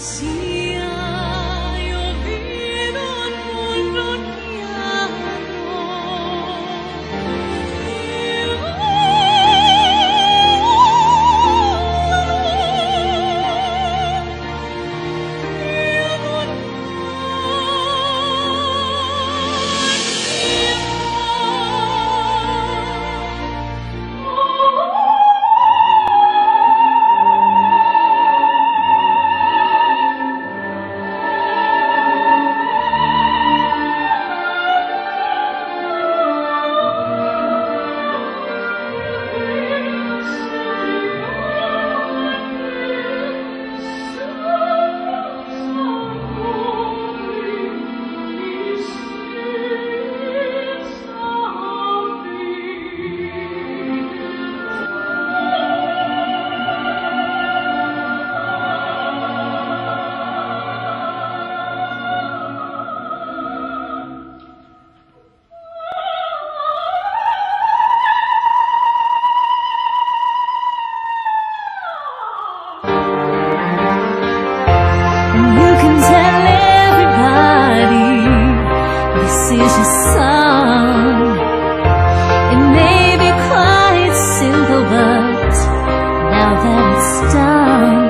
see song. It may be quite simple, but now that it's done,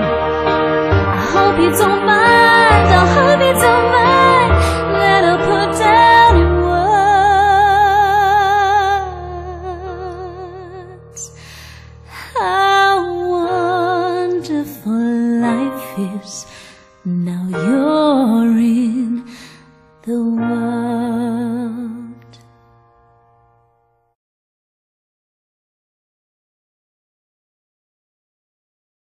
I hope you don't mind. I hope you don't mind that I put down in words how wonderful life is. Now you're.